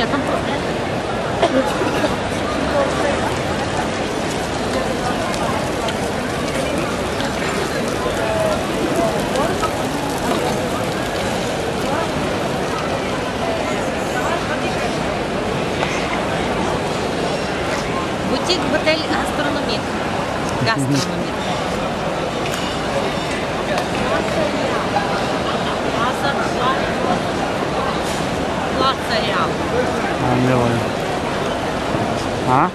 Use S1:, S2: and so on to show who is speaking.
S1: Нет, там просто... Бутик, готель, 这啊？
S2: 没有。啊？啊？